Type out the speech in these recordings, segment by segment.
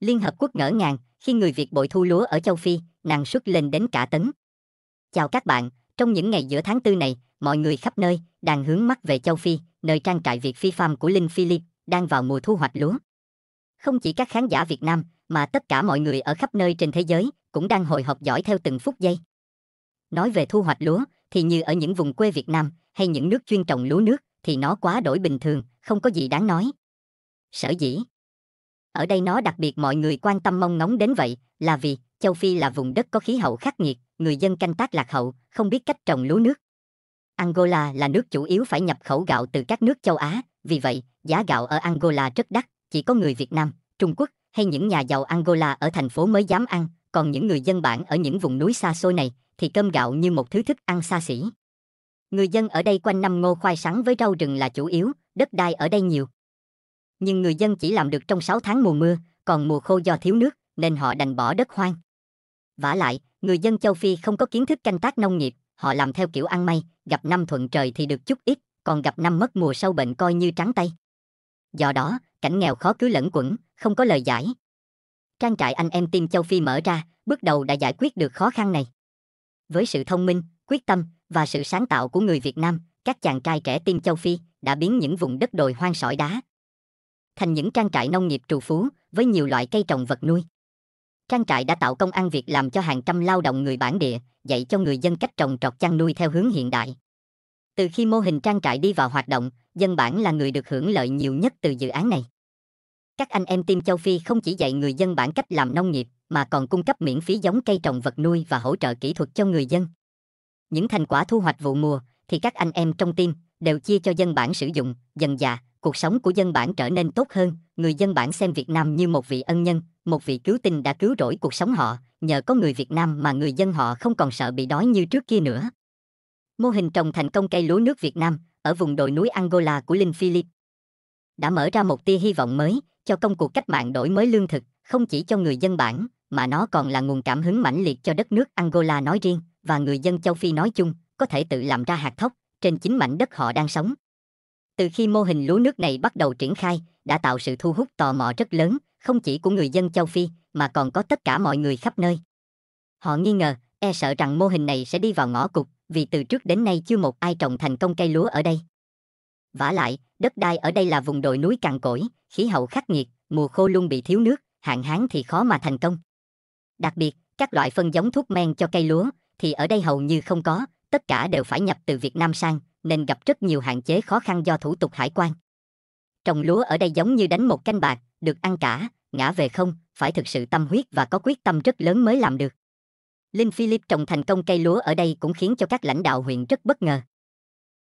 Liên Hợp Quốc ngỡ ngàng khi người Việt bội thu lúa ở châu Phi, năng suất lên đến cả tấn. Chào các bạn, trong những ngày giữa tháng tư này, mọi người khắp nơi đang hướng mắt về châu Phi, nơi trang trại Việt Phi Farm của Linh Philip đang vào mùa thu hoạch lúa. Không chỉ các khán giả Việt Nam, mà tất cả mọi người ở khắp nơi trên thế giới cũng đang hồi hộp dõi theo từng phút giây. Nói về thu hoạch lúa, thì như ở những vùng quê Việt Nam hay những nước chuyên trồng lúa nước, thì nó quá đổi bình thường, không có gì đáng nói. Sở dĩ. Ở đây nó đặc biệt mọi người quan tâm mong ngóng đến vậy, là vì châu Phi là vùng đất có khí hậu khắc nghiệt, người dân canh tác lạc hậu, không biết cách trồng lúa nước. Angola là nước chủ yếu phải nhập khẩu gạo từ các nước châu Á, vì vậy, giá gạo ở Angola rất đắt, chỉ có người Việt Nam, Trung Quốc hay những nhà giàu Angola ở thành phố mới dám ăn, còn những người dân bản ở những vùng núi xa xôi này thì cơm gạo như một thứ thức ăn xa xỉ. Người dân ở đây quanh năm ngô khoai sắn với rau rừng là chủ yếu, đất đai ở đây nhiều. Nhưng người dân chỉ làm được trong 6 tháng mùa mưa, còn mùa khô do thiếu nước, nên họ đành bỏ đất hoang. Vả lại, người dân châu Phi không có kiến thức canh tác nông nghiệp, họ làm theo kiểu ăn may, gặp năm thuận trời thì được chút ít, còn gặp năm mất mùa sâu bệnh coi như trắng tay. Do đó, cảnh nghèo khó cứ lẫn quẩn, không có lời giải. Trang trại anh em team châu Phi mở ra, bước đầu đã giải quyết được khó khăn này. Với sự thông minh, quyết tâm và sự sáng tạo của người Việt Nam, các chàng trai trẻ team châu Phi đã biến những vùng đất đồi hoang sỏi đá thành những trang trại nông nghiệp trù phú với nhiều loại cây trồng vật nuôi. Trang trại đã tạo công ăn việc làm cho hàng trăm lao động người bản địa, dạy cho người dân cách trồng trọt chăn nuôi theo hướng hiện đại. Từ khi mô hình trang trại đi vào hoạt động, dân bản là người được hưởng lợi nhiều nhất từ dự án này. Các anh em team châu Phi không chỉ dạy người dân bản cách làm nông nghiệp, mà còn cung cấp miễn phí giống cây trồng vật nuôi và hỗ trợ kỹ thuật cho người dân. Những thành quả thu hoạch vụ mùa thì các anh em trong team đều chia cho dân bản sử dụng, dần dà, cuộc sống của dân bản trở nên tốt hơn, người dân bản xem Việt Nam như một vị ân nhân, một vị cứu tinh đã cứu rỗi cuộc sống họ, nhờ có người Việt Nam mà người dân họ không còn sợ bị đói như trước kia nữa. Mô hình trồng thành công cây lúa nước Việt Nam ở vùng đồi núi Angola của Linh Philip đã mở ra một tia hy vọng mới cho công cuộc cách mạng đổi mới lương thực, không chỉ cho người dân bản, mà nó còn là nguồn cảm hứng mãnh liệt cho đất nước Angola nói riêng và người dân châu Phi nói chung, có thể tự làm ra hạt thóc trên chính mảnh đất họ đang sống. Từ khi mô hình lúa nước này bắt đầu triển khai, đã tạo sự thu hút tò mò rất lớn, không chỉ của người dân châu Phi, mà còn có tất cả mọi người khắp nơi. Họ nghi ngờ, e sợ rằng mô hình này sẽ đi vào ngõ cụt, vì từ trước đến nay chưa một ai trồng thành công cây lúa ở đây. Vả lại, đất đai ở đây là vùng đồi núi cằn cỗi, khí hậu khắc nghiệt, mùa khô luôn bị thiếu nước, hạn hán thì khó mà thành công. Đặc biệt, các loại phân giống thuốc men cho cây lúa thì ở đây hầu như không có, tất cả đều phải nhập từ Việt Nam sang, nên gặp rất nhiều hạn chế khó khăn do thủ tục hải quan. Trồng lúa ở đây giống như đánh một canh bạc, được ăn cả, ngã về không, phải thực sự tâm huyết và có quyết tâm rất lớn mới làm được. Linh Philip trồng thành công cây lúa ở đây cũng khiến cho các lãnh đạo huyện rất bất ngờ.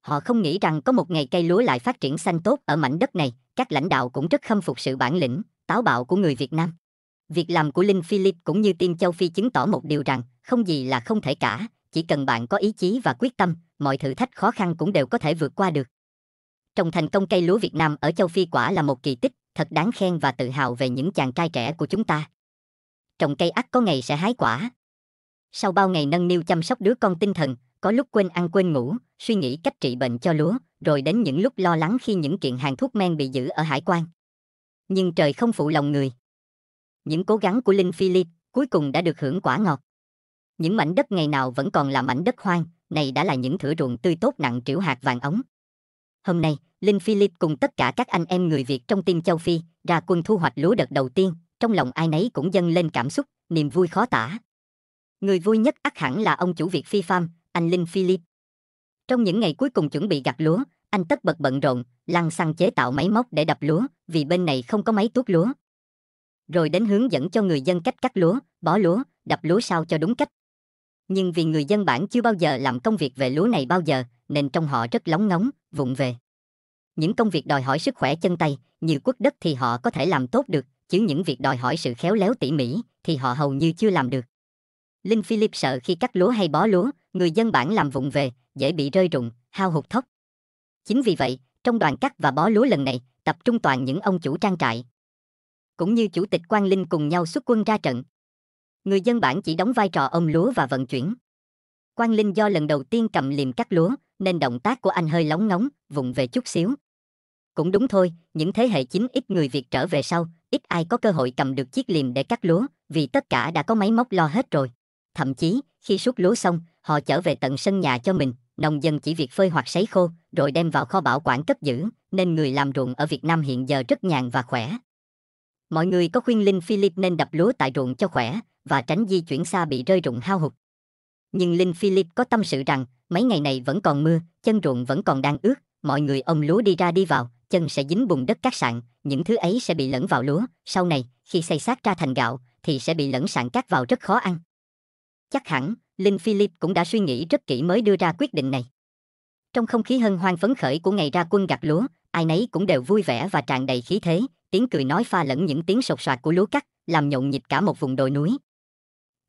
Họ không nghĩ rằng có một ngày cây lúa lại phát triển xanh tốt ở mảnh đất này, các lãnh đạo cũng rất khâm phục sự bản lĩnh, táo bạo của người Việt Nam. Việc làm của Linh Philip cũng như team châu Phi chứng tỏ một điều rằng, không gì là không thể cả, chỉ cần bạn có ý chí và quyết tâm, mọi thử thách khó khăn cũng đều có thể vượt qua được. Trồng thành công cây lúa Việt Nam ở châu Phi quả là một kỳ tích, thật đáng khen và tự hào về những chàng trai trẻ của chúng ta. Trồng cây ắt có ngày sẽ hái quả. Sau bao ngày nâng niu chăm sóc đứa con tinh thần, có lúc quên ăn quên ngủ, suy nghĩ cách trị bệnh cho lúa, rồi đến những lúc lo lắng khi những kiện hàng thuốc men bị giữ ở hải quan. Nhưng trời không phụ lòng người. Những cố gắng của Linh Philip cuối cùng đã được hưởng quả ngọt. Những mảnh đất ngày nào vẫn còn là mảnh đất hoang, này đã là những thửa ruộng tươi tốt nặng trĩu hạt vàng ống. Hôm nay, Linh Philip cùng tất cả các anh em người Việt trong team châu Phi ra quân thu hoạch lúa đợt đầu tiên, trong lòng ai nấy cũng dâng lên cảm xúc, niềm vui khó tả. Người vui nhất ắt hẳn là ông chủ Việt Phi Farm, anh Linh Philip. Trong những ngày cuối cùng chuẩn bị gặt lúa, anh tất bật bận rộn, lăn xăng chế tạo máy móc để đập lúa, vì bên này không có máy tuốt lúa. Rồi đến hướng dẫn cho người dân cách cắt lúa, bó lúa, đập lúa sao cho đúng cách nhưng vì người dân bản chưa bao giờ làm công việc về lúa này bao giờ, nên trong họ rất lóng ngóng, vụng về. Những công việc đòi hỏi sức khỏe chân tay, như quất đất thì họ có thể làm tốt được, chứ những việc đòi hỏi sự khéo léo tỉ mỉ thì họ hầu như chưa làm được. Linh Philip sợ khi cắt lúa hay bó lúa, người dân bản làm vụng về, dễ bị rơi rụng, hao hụt thóc. Chính vì vậy, trong đoàn cắt và bó lúa lần này, tập trung toàn những ông chủ trang trại. Cũng như chủ tịch Quang Linh cùng nhau xuất quân ra trận, Người dân bản chỉ đóng vai trò ôm lúa và vận chuyển. Quang Linh do lần đầu tiên cầm liềm cắt lúa, nên động tác của anh hơi lóng ngóng, vụng về chút xíu. Cũng đúng thôi, những thế hệ chính ít người Việt trở về sau, ít ai có cơ hội cầm được chiếc liềm để cắt lúa, vì tất cả đã có máy móc lo hết rồi. Thậm chí, khi suốt lúa xong, họ trở về tận sân nhà cho mình, nông dân chỉ việc phơi hoặc sấy khô, rồi đem vào kho bảo quản cất giữ, nên người làm ruộng ở Việt Nam hiện giờ rất nhàn và khỏe. Mọi người có khuyên Linh Philip nên đập lúa tại ruộng cho khỏe và tránh di chuyển xa bị rơi rụng hao hụt. Nhưng Linh Philip có tâm sự rằng, mấy ngày này vẫn còn mưa, chân ruộng vẫn còn đang ướt, mọi người ông lúa đi ra đi vào, chân sẽ dính bùn đất cát sạn, những thứ ấy sẽ bị lẫn vào lúa, sau này, khi xây xác ra thành gạo, thì sẽ bị lẫn sạn cát vào rất khó ăn. Chắc hẳn, Linh Philip cũng đã suy nghĩ rất kỹ mới đưa ra quyết định này. Trong không khí hân hoan phấn khởi của ngày ra quân gặt lúa, ai nấy cũng đều vui vẻ và tràn đầy khí thế, tiếng cười nói pha lẫn những tiếng sột soạt của lúa cắt, làm nhộn nhịp cả một vùng đồi núi.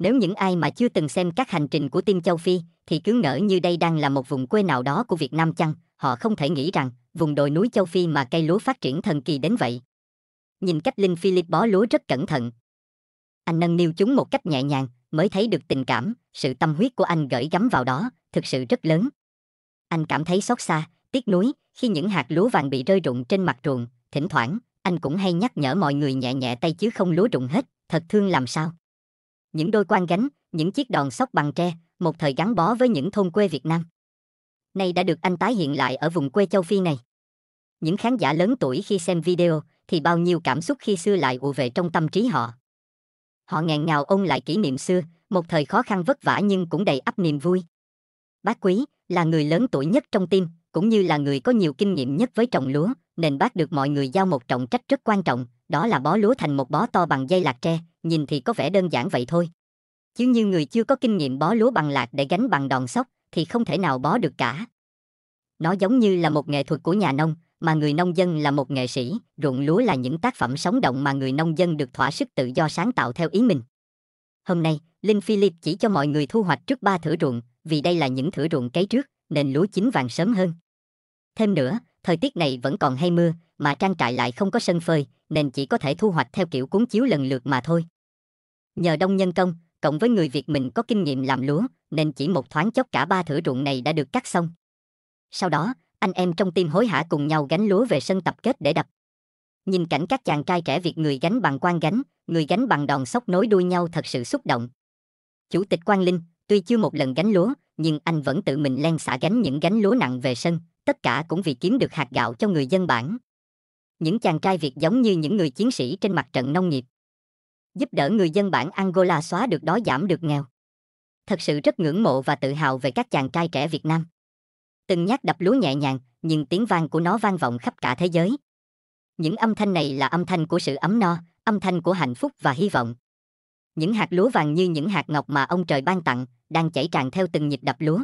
Nếu những ai mà chưa từng xem các hành trình của tim châu Phi, thì cứ ngỡ như đây đang là một vùng quê nào đó của Việt Nam chăng, họ không thể nghĩ rằng, vùng đồi núi châu Phi mà cây lúa phát triển thần kỳ đến vậy. Nhìn cách Linh Philip bó lúa rất cẩn thận. Anh nâng niu chúng một cách nhẹ nhàng, mới thấy được tình cảm, sự tâm huyết của anh gửi gắm vào đó, thực sự rất lớn. Anh cảm thấy xót xa, tiếc nuối, khi những hạt lúa vàng bị rơi rụng trên mặt ruộng, thỉnh thoảng, anh cũng hay nhắc nhở mọi người nhẹ nhẹ tay chứ không lúa rụng hết, thật thương làm sao. Những đôi quan gánh, những chiếc đòn sóc bằng tre, một thời gắn bó với những thôn quê Việt Nam. Nay đã được anh tái hiện lại ở vùng quê châu Phi này. Những khán giả lớn tuổi khi xem video thì bao nhiêu cảm xúc khi xưa lại ùa về trong tâm trí họ. Họ nghẹn ngào ôn lại kỷ niệm xưa, một thời khó khăn vất vả nhưng cũng đầy ắp niềm vui. Bác Quý là người lớn tuổi nhất trong tim cũng như là người có nhiều kinh nghiệm nhất với trồng lúa, nên bác được mọi người giao một trọng trách rất quan trọng, đó là bó lúa thành một bó to bằng dây lạc tre, nhìn thì có vẻ đơn giản vậy thôi. Chứ như người chưa có kinh nghiệm bó lúa bằng lạc để gánh bằng đòn sóc, thì không thể nào bó được cả. Nó giống như là một nghệ thuật của nhà nông, mà người nông dân là một nghệ sĩ, ruộng lúa là những tác phẩm sống động mà người nông dân được thỏa sức tự do sáng tạo theo ý mình. Hôm nay, Linh Philip chỉ cho mọi người thu hoạch trước ba thửa ruộng, vì đây là những thửa ruộng cấy trước, nên lúa chín vàng sớm hơn. Thêm nữa, thời tiết này vẫn còn hay mưa, mà trang trại lại không có sân phơi, nên chỉ có thể thu hoạch theo kiểu cuốn chiếu lần lượt mà thôi. Nhờ đông nhân công, cộng với người Việt mình có kinh nghiệm làm lúa, nên chỉ một thoáng chốc cả ba thửa ruộng này đã được cắt xong. Sau đó, anh em trong team hối hả cùng nhau gánh lúa về sân tập kết để đập. Nhìn cảnh các chàng trai trẻ Việt người gánh bằng quan gánh, người gánh bằng đòn sóc nối đuôi nhau thật sự xúc động. Chủ tịch Quang Linh, tuy chưa một lần gánh lúa, nhưng anh vẫn tự mình len xả gánh những gánh lúa nặng về sân, tất cả cũng vì kiếm được hạt gạo cho người dân bản. Những chàng trai Việt giống như những người chiến sĩ trên mặt trận nông nghiệp. Giúp đỡ người dân bản Angola xóa được đói giảm được nghèo. Thật sự rất ngưỡng mộ và tự hào về các chàng trai trẻ Việt Nam. Từng nhát đập lúa nhẹ nhàng, nhưng tiếng vang của nó vang vọng khắp cả thế giới. Những âm thanh này là âm thanh của sự ấm no, âm thanh của hạnh phúc và hy vọng. Những hạt lúa vàng như những hạt ngọc mà ông trời ban tặng, đang chảy tràn theo từng nhịp đập lúa.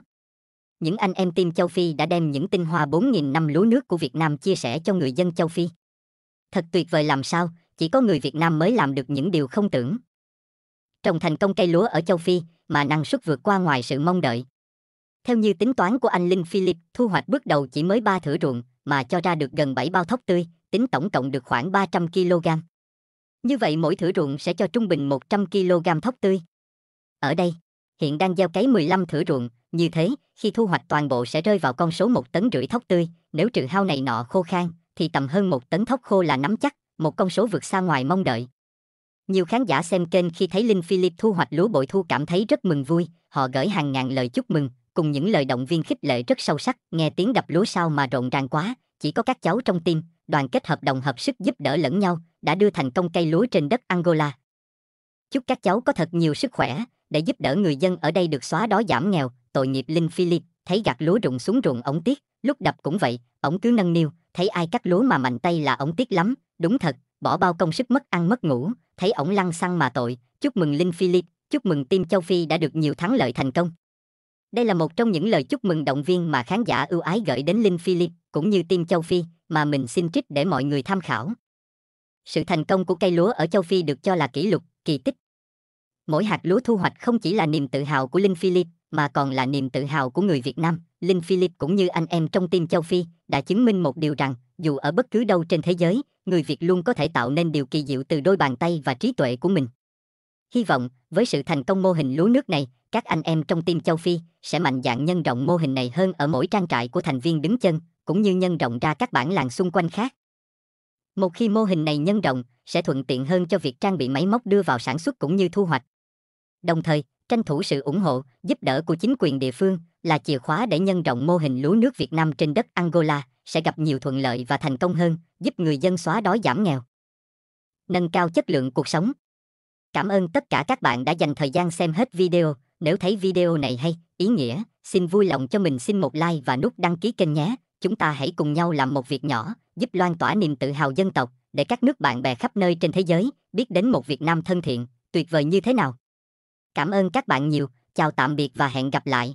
Những anh em team châu Phi đã đem những tinh hoa 4.000 năm lúa nước của Việt Nam chia sẻ cho người dân châu Phi. Thật tuyệt vời làm sao, chỉ có người Việt Nam mới làm được những điều không tưởng. Trồng thành công cây lúa ở châu Phi mà năng suất vượt qua ngoài sự mong đợi. Theo như tính toán của anh Linh Philip, thu hoạch bước đầu chỉ mới 3 thửa ruộng mà cho ra được gần 7 bao thóc tươi, tính tổng cộng được khoảng 300 kg. Như vậy mỗi thửa ruộng sẽ cho trung bình 100 kg thóc tươi. Ở đây, hiện đang gieo cấy 15 thửa ruộng, như thế, khi thu hoạch toàn bộ sẽ rơi vào con số 1 tấn rưỡi thóc tươi, nếu trừ hao này nọ khô khan, thì tầm hơn 1 tấn thóc khô là nắm chắc, một con số vượt xa ngoài mong đợi. Nhiều khán giả xem kênh khi thấy Linh Philip thu hoạch lúa bội thu cảm thấy rất mừng vui, họ gửi hàng ngàn lời chúc mừng, cùng những lời động viên khích lệ rất sâu sắc, nghe tiếng đập lúa sao mà rộn ràng quá, chỉ có các cháu trong tim, đoàn kết hợp đồng hợp sức giúp đỡ lẫn nhau, đã đưa thành công cây lúa trên đất Angola. Chúc các cháu có thật nhiều sức khỏe, để giúp đỡ người dân ở đây được xóa đói giảm nghèo, tội nghiệp Linh Philip, thấy gặt lúa rụng xuống ruộng ổng tiếc, lúc đập cũng vậy, ổng cứ nâng niu, thấy ai cắt lúa mà mạnh tay là ổng tiếc lắm, đúng thật, bỏ bao công sức mất ăn mất ngủ, thấy ổng lăn xăng mà tội, chúc mừng Linh Philip, chúc mừng team châu Phi đã được nhiều thắng lợi thành công. Đây là một trong những lời chúc mừng động viên mà khán giả ưu ái gửi đến Linh Philip, cũng như team châu Phi, mà mình xin trích để mọi người tham khảo. Sự thành công của cây lúa ở châu Phi được cho là kỷ lục, kỳ tích. Mỗi hạt lúa thu hoạch không chỉ là niềm tự hào của Linh Philip, mà còn là niềm tự hào của người Việt Nam. Linh Philip cũng như anh em trong team châu Phi đã chứng minh một điều rằng, dù ở bất cứ đâu trên thế giới, người Việt luôn có thể tạo nên điều kỳ diệu từ đôi bàn tay và trí tuệ của mình. Hy vọng, với sự thành công mô hình lúa nước này, các anh em trong team châu Phi sẽ mạnh dạn nhân rộng mô hình này hơn ở mỗi trang trại của thành viên đứng chân, cũng như nhân rộng ra các bản làng xung quanh khác. Một khi mô hình này nhân rộng, sẽ thuận tiện hơn cho việc trang bị máy móc đưa vào sản xuất cũng như thu hoạch. Đồng thời, tranh thủ sự ủng hộ, giúp đỡ của chính quyền địa phương là chìa khóa để nhân rộng mô hình lúa nước Việt Nam trên đất Angola, sẽ gặp nhiều thuận lợi và thành công hơn, giúp người dân xóa đói giảm nghèo. Nâng cao chất lượng cuộc sống. Cảm ơn tất cả các bạn đã dành thời gian xem hết video. Nếu thấy video này hay, ý nghĩa, xin vui lòng cho mình xin một like và nút đăng ký kênh nhé. Chúng ta hãy cùng nhau làm một việc nhỏ, giúp loan tỏa niềm tự hào dân tộc, để các nước bạn bè khắp nơi trên thế giới biết đến một Việt Nam thân thiện, tuyệt vời như thế nào. Cảm ơn các bạn nhiều, chào tạm biệt và hẹn gặp lại.